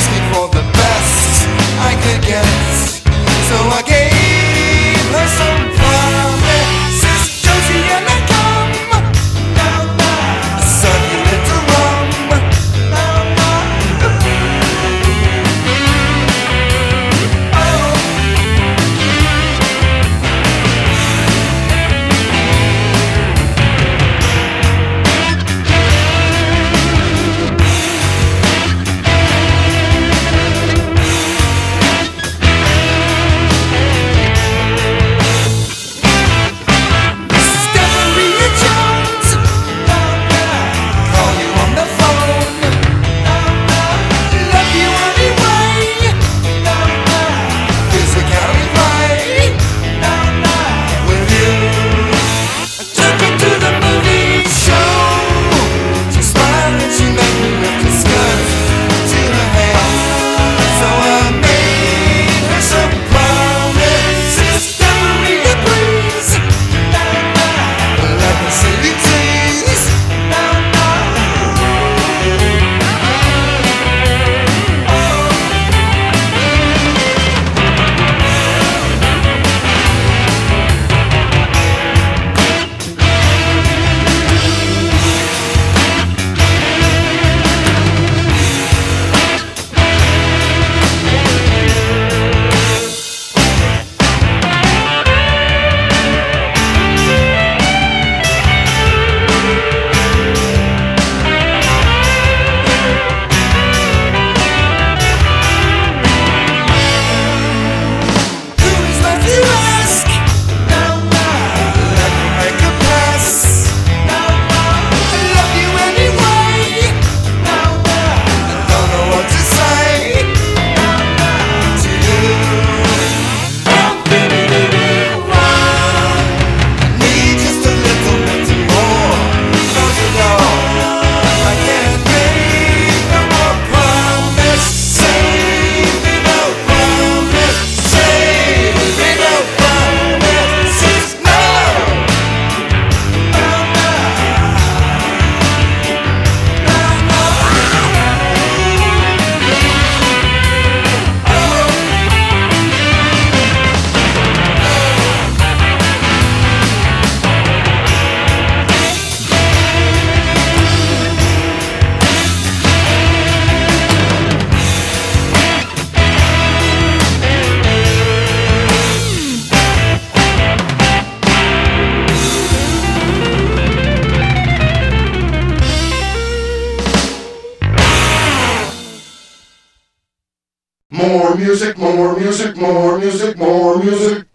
asking for the best I could get. More music, more music, more music, more music.